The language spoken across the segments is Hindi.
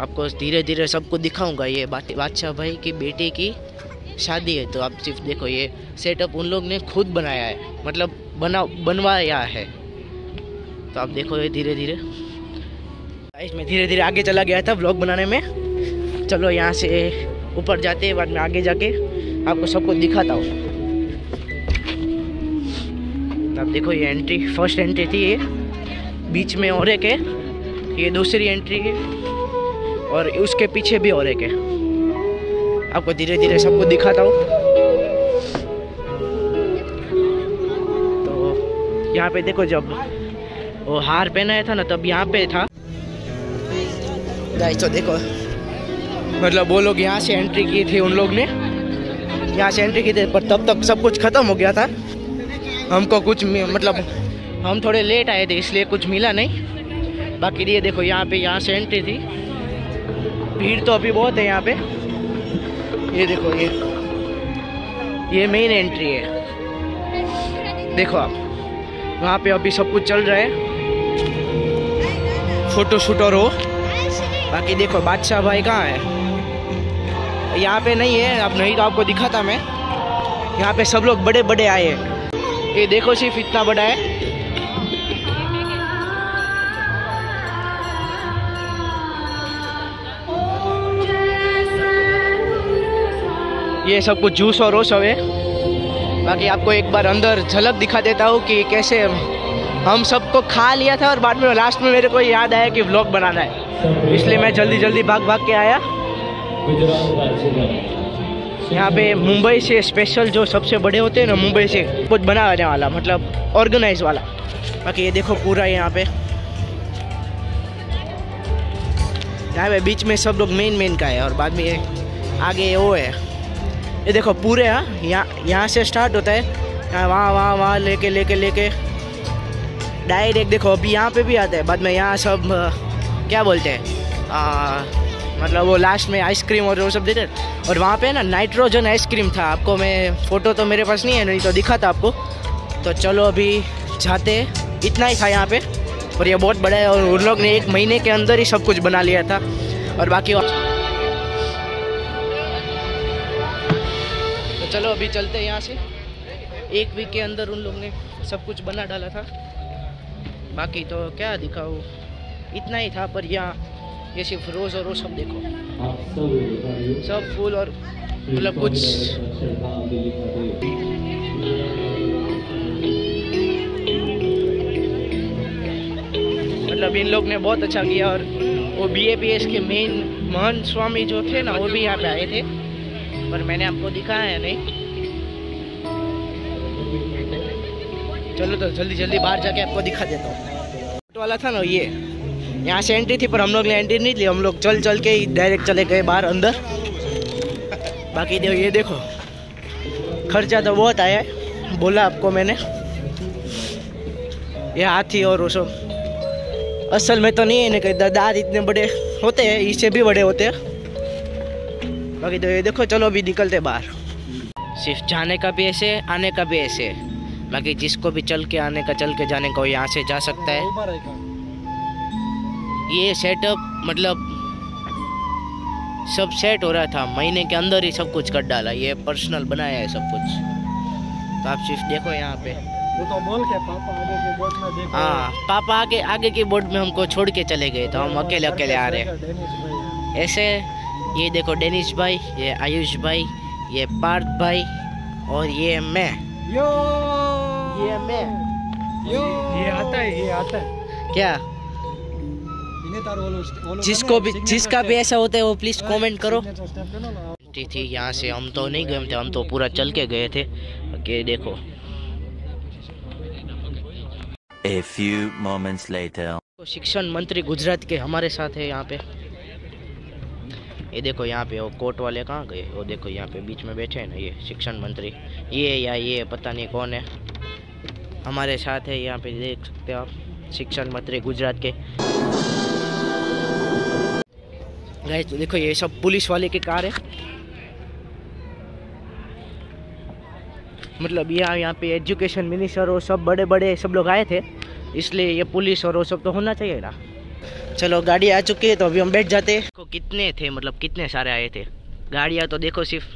आपको धीरे धीरे सबको दिखाऊँगा ये बादशाह भाई की बेटे की शादी है। तो आप सिर्फ़ देखो, ये सेटअप उन लोग ने खुद बनाया है मतलब बना, बनवाया है। तो आप देखो ये धीरे धीरे मैं धीरे धीरे आगे चला गया था ब्लॉग बनाने में। चलो यहाँ से ऊपर जाते हैं, बाद में आगे जाके आपको सबको दिखाता हूँ। आप देखो ये एंट्री फ़र्स्ट एंट्री थी ये। बीच में और एक है, ये दूसरी एंट्री है, और उसके पीछे भी और एक है। आपको धीरे धीरे सबको दिखाता हूँ। तो यहाँ पे देखो जब वो हार पहनाया था ना, तब यहाँ पे था। तो देखो मतलब वो लोग यहाँ से एंट्री की थी उन लोग ने। यहाँ से एंट्री की थी, पर तब तक सब कुछ ख़त्म हो गया था। हमको कुछ मतलब हम थोड़े लेट आए थे, इसलिए कुछ मिला नहीं। बाकी ये देखो, यहाँ पे यहाँ से एंट्री थी। भीड़ तो अभी बहुत है यहाँ पे। ये देखो, ये ये मेन एंट्री है। देखो आप, वहाँ पे अभी सब कुछ चल रहा है। फ़ोटो शूट और हो। बाकी देखो, बादशाह भाई कहाँ है? यहाँ पे नहीं है अब नहीं तो आपको दिखाता मैं। यहाँ पे सब लोग बड़े बड़े आए हैं। ये देखो सिर्फ़ इतना बड़ा है। ये सब कुछ जूस और रोस है। बाकी आपको एक बार अंदर झलक दिखा देता हूँ कि कैसे हम सबको खा लिया था और बाद में लास्ट में मेरे को याद आया कि व्लॉग बनाना है। इसलिए मैं जल्दी जल्दी भाग भाग के आया। यहाँ पे मुंबई से स्पेशल जो सबसे बड़े होते हैं ना, मुंबई से कुछ बनाने वाला मतलब ऑर्गेनाइज वाला। बाकी ये देखो पूरा यहाँ पे। यहाँ पे बीच में सब लोग मेन मेन का है और बाद में ये आगे वो है। ये देखो पूरे हाँ यहाँ यहाँ से स्टार्ट होता है। वहाँ वहाँ वहाँ, लेके लेके लेके। डायरेक्ट देखो, अभी यहाँ पे भी आता है, बाद में यहाँ सब क्या बोलते हैं? मतलब वो लास्ट में आइसक्रीम और वो सब देते। और वहाँ पे ना नाइट्रोजन आइसक्रीम था। आपको मैं फ़ोटो तो मेरे पास नहीं है, नहीं तो दिखा था आपको। तो चलो अभी जाते इतना ही था यहाँ पे। और ये बहुत बड़ा है और उन लोग ने एक महीने के अंदर ही सब कुछ बना लिया था। और बाकी तो चलो अभी चलते हैं यहाँ से। एक वीक के अंदर उन लोग ने सब कुछ बना डाला था। बाकी तो क्या दिखाऊँ? इतना ही था पर यहाँ ये सिर्फ़ रोज़ और रोज सब देखो। सब फूल और मतलब कुछ। मतलब इन लोग ने बहुत अच्छा किया और वो बी ए पी एस के मेन महंत स्वामी जो थे ना वो भी यहाँ पे आए थे। पर मैंने आपको दिखाया है नहीं। चलो तो जल्दी जल्दी बाहर जाके आपको दिखा देता हूँ। वाला था ना ये। यहाँ से एंट्री थी, पर हम लोग ने एंट्री नहीं ली। हम लोग चल चल के डायरेक्ट चले गए बाहर अंदर। बाकी देखो, ये देखो, खर्चा तो बहुत आया है, बोला आपको मैंने। ये हाथी और वो सब। असल में तो नहीं है ना कहीं दादार इतने बड़े होते हैं, इससे भी बड़े होते हैं। बाकी तो ये देखो, चलो अभी निकलते बाहर। सिर्फ़ जाने का भी ऐसे, आने का भी ऐसे। बाकी जिसको भी चल के, आने का, चल के जाने का वो यहाँ से जा सकता है। ये सेटअप मतलब सब सेट हो रहा था। महीने के अंदर ही सब कुछ कर डाला। ये पर्सनल बनाया है सब कुछ। तो आप सिर्फ़ देखो यहाँ पे। वो तो बोल के पापा आगे के बोट में देखो। हाँ पापा आगे आगे की बोर्ड में हमको छोड़ के चले गए तो हम अकेले अकेले आ रहे हैं। ऐसे ये देखो डेनिश भाई ये आयुष भाई ये पार्थ भाई और ये मैं। यो! ये मैं। यो! ये आता है ये आता है। क्या? जिसको भी जिसका भी ऐसा होता है वो प्लीज़ कमेंट करो। थी थी यहाँ से हम तो नहीं गए थे हम तो पूरा चल के गए थे। कि देखो। A few moments later. तो शिक्षण मंत्री गुजरात के हमारे साथ है यहाँ पे। ये देखो यहाँ पे वो कोर्ट वाले कहाँ गए? वो देखो यहाँ पे बीच में बैठे हैं ना ये शिक्षण मंत्री। ये या ये पता नहीं कौन है। हमारे साथ है यहाँ पे देख सकते हो आप शिक्षण मंत्री गुजरात के। गए तो देखो, ये सब पुलिस वाले की कार है। मतलब यहाँ यहाँ पे एजुकेशन मिनिस्टर और सब बड़े बड़े सब लोग आए थे। इसलिए ये पुलिस और वो सब तो होना चाहिए ना। चलो, गाड़ी आ चुकी है तो अभी हम बैठ जाते हैं। कितने थे मतलब कितने सारे आए थे। गाड़ियाँ तो देखो सिर्फ़।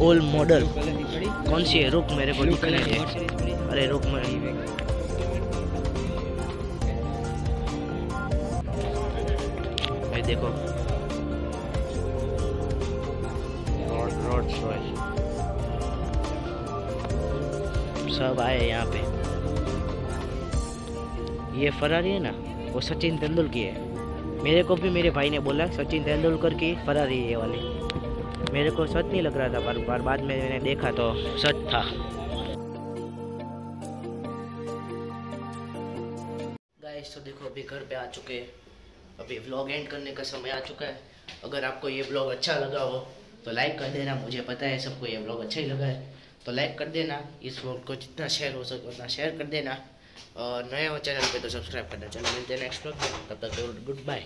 ओल्ड मॉडल कौन सी है? रुक, मेरे को दिखने दे अरे, रुक, मैं देखो। सब आए यहाँ पे। ये फरारी है ना? वो सचिन तेंदुलकर की है। मेरे को भी मेरे भाई ने बोला, सचिन तेंदुलकर की फरारी है ये वाली। मेरे को सच नहीं लग रहा था, पर पर बाद में मैंने देखा तो सच था। गाइस तो देखो, अभी घर पे आ चुके हैं। अभी व्लॉग एंड करने का समय आ चुका है। अगर आपको ये व्लॉग अच्छा लगा हो तो लाइक कर देना। मुझे पता है सबको ये व्लॉग अच्छा ही लगा है। तो लाइक कर देना। इस व्लॉग को जितना शेयर हो सके, उतना शेयर कर देना। और नए हो चैनल पे तो सब्सक्राइब करना। चलो, मिलते हैं नेक्स्ट व्लॉग में। तब तक गुड बाय